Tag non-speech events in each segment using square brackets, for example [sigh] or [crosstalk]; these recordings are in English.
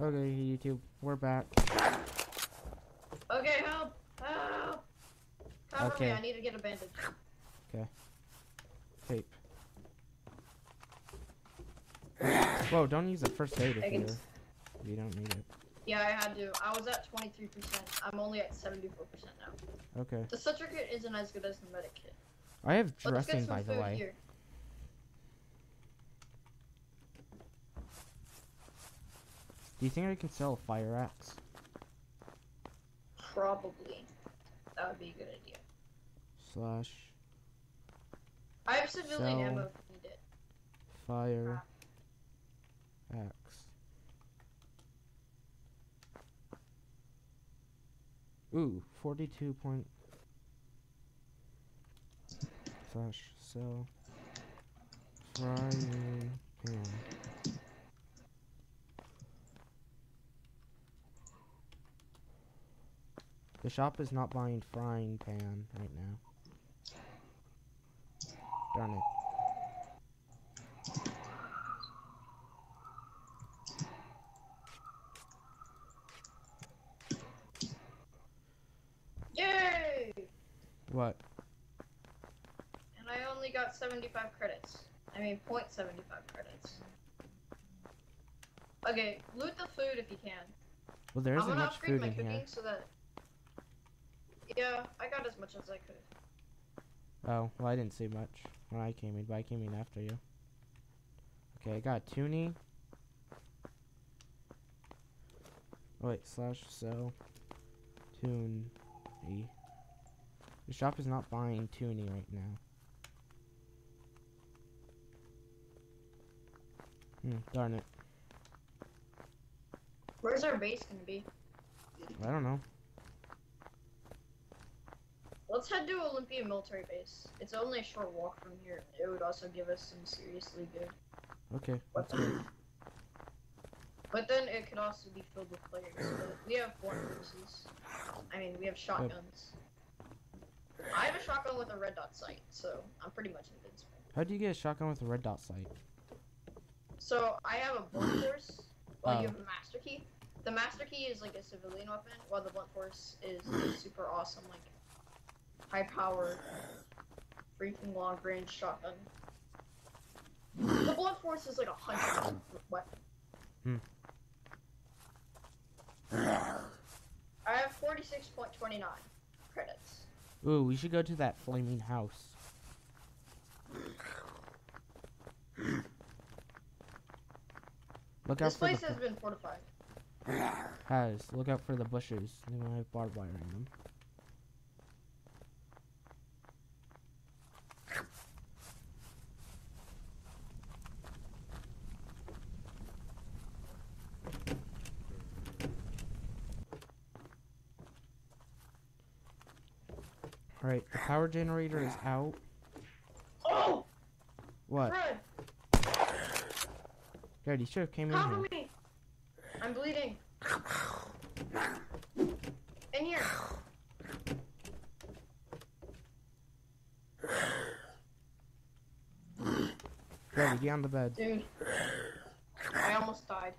Okay, YouTube, we're back. Okay, help! Help! Cover Okay. me, I need to get a bandage. Okay. Tape. Whoa, don't use the first aid if you you don't need it. Yeah, I had to. I was at 23%. I'm only at 74% now. Okay. The Suture kit isn't as good as the medic kit. I have Let's get dressing, some by the food way. here. Do you think I can sell a fire axe? Probably. That would be a good idea. Slash I have civilian ammo if you need it. fire ah. axe. Ooh, 42 point. Slash sell frying pan. The shop is not buying frying pan right now. Darn it. Yay! What? And I only got 75 credits. I mean, 0.75 credits. Okay, loot the food if you can. Well, there I'm isn't gonna much upgrade food my in cooking here. so that. Yeah, I got as much as I could. Oh, well, I didn't see much when I came in, but I came in after you. Okay, I got Toonie. Oh, wait, slash sell Toonie. The shop is not buying Toonie right now. Hmm, darn it. Where's our base gonna be? I don't know. Let's head to Olympia Military Base. It's only a short walk from here. It would also give us some seriously good Okay, weapons. But then it could also be filled with players. But we have one horses. I mean, we have shotguns. I have a shotgun with a red dot sight, so I'm pretty much invincible. How do you get a shotgun with a red dot sight? So I have a blunt [clears throat] force. Well, Oh. you have a master key. The master key is like a civilian weapon, while the blunt force is super awesome, like high power, freaking long range shotgun. The blunt force is like a hundred weapon. Hmm. I have forty six point twenty nine credits. Ooh, we should go to that flaming house. Look out This for the place has been fortified. has. Look out for the bushes. They might have barbed wire in them. Alright, the power generator is out. Oh, What? Fred, God, you should have came in cover here. me. I'm bleeding. In here. Get on the bed. Dude, I almost died.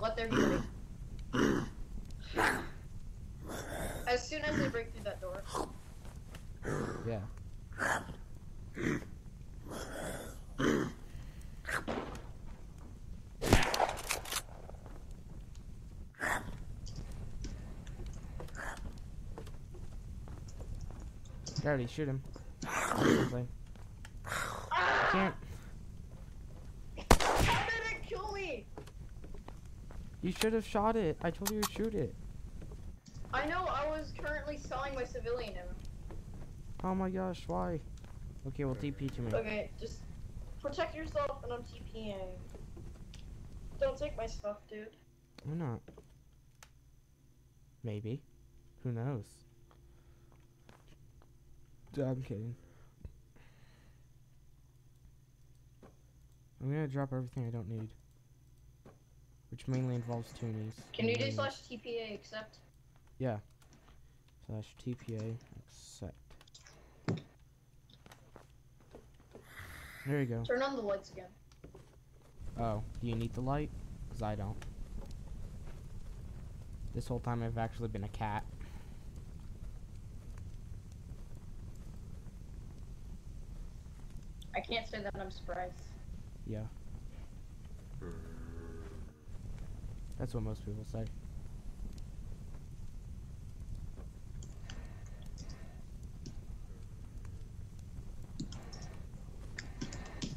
Let there be light. As soon as they break through that door. Yeah. Grady, shoot him. Ah! Can't. How did it kill me? You should have shot it. I told you to shoot it. I know I was currently selling my civilian. Oh my gosh, why? Okay, well, TP to me. Okay, just protect yourself and I'm TPing. Don't take my stuff, dude. Why not? Maybe. Who knows? I'm kidding. I'm gonna drop everything I don't need. Which mainly involves toonies. Can you do slash TPA accept? Yeah. Slash TPA accept. There you go. Turn on the lights again. Oh, do you need the light? Because I don't. This whole time I've actually been a cat. I can't say I'm surprised. Yeah. That's what most people say.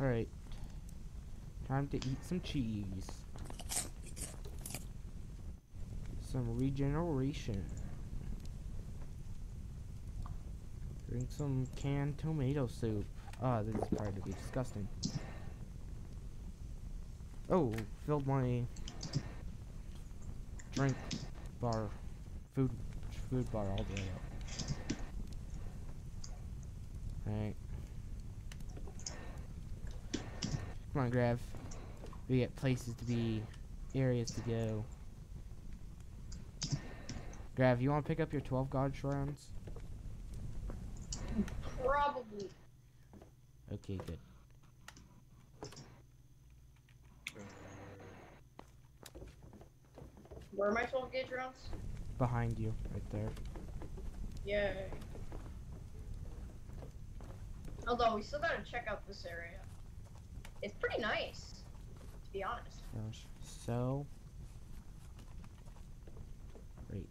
Alright. Time to eat some cheese. Some regeneration. Drink some canned tomato soup. Ah, this is probably to be disgusting. Oh, filled my drink bar, food, food bar all the way up. Alright. Come on, Grav. We get places to be, areas to go. Grav, you want to pick up your 12 god shrines? Probably. Okay, good. Where are my 12 gauge rounds? Behind you, right there. Yay. Although we still gotta check out this area. It's pretty nice, to be honest. Gosh. So. Break.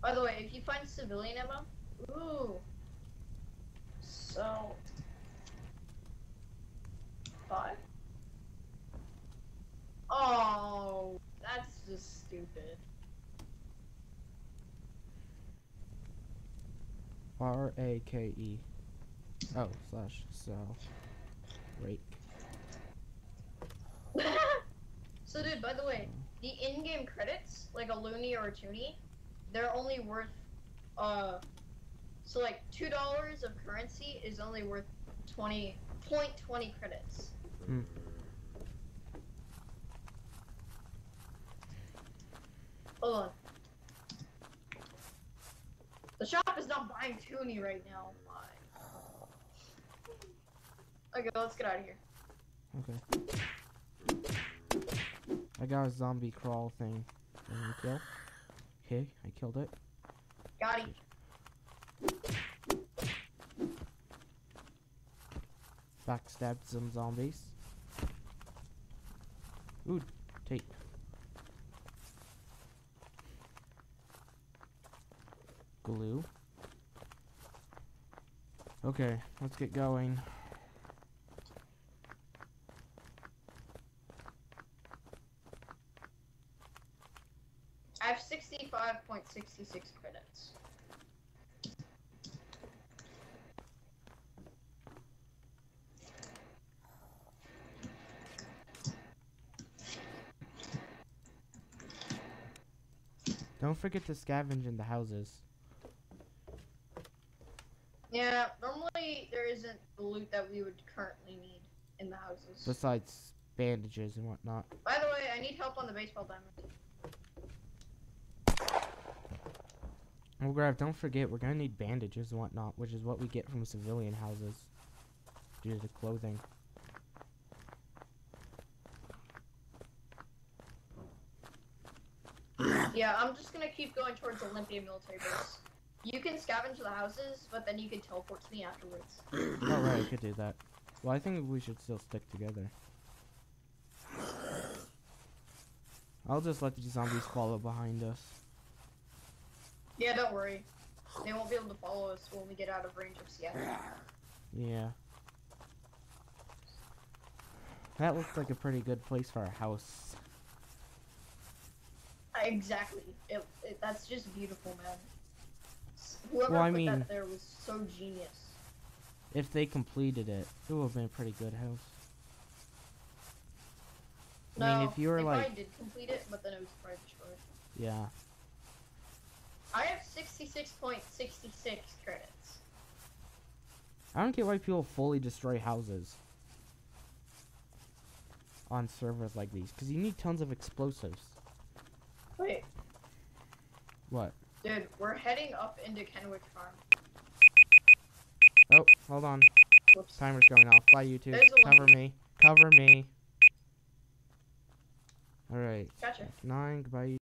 By the way, if you find civilian ammo, ooh. So. Five? Oh, that's just stupid. R A K E. Oh, slash so. Rake. [laughs] so, dude, by the way, the in-game credits, like a loony or a toonie, they're only worth, uh, so like two dollars of currency is only worth twenty point twenty credits. Hmm. Hold on. The shop is not buying toonie right now. My. Okay, let's get out of here. Okay. I got a zombie crawl thing. Kill. Okay, I killed it. Got it. Backstabbed some zombies. Ooh, tape. Glue. Okay, let's get going. I have 65.66 credits. Don't forget to scavenge in the houses. Yeah, normally there isn't the loot that we would currently need in the houses. Besides bandages and whatnot. By the way, I need help on the baseball diamond. Well, Grav, don't forget, we're gonna need bandages and whatnot, which is what we get from civilian houses. Due to the clothing. Yeah, I'm just gonna keep going towards Olympia military base. You can scavenge the houses, but then you can teleport to me afterwards. [clears throat] oh, right, I could do that. Well, I think we should still stick together. I'll just let the zombies follow behind us. Yeah, don't worry. They won't be able to follow us when we get out of range of Seattle. Yeah. That looks like a pretty good place for a house. Exactly. It, it, that's just beautiful, man. Whoever Well, I put mean- that there was so genius. If they completed it, it would have been a pretty good house. I mean, if you were like, probably did complete it, but then it was probably destroyed. yeah. I have 66.66 credits. I don't get why people fully destroy houses on servers like these, because you need tons of explosives. What? Dude, we're heading up into Kenwick Farm. Oh, hold on. Whoops. Timer's going off. Bye, YouTube. Cover me. Cover me. Alright. Gotcha. Nine. Goodbye,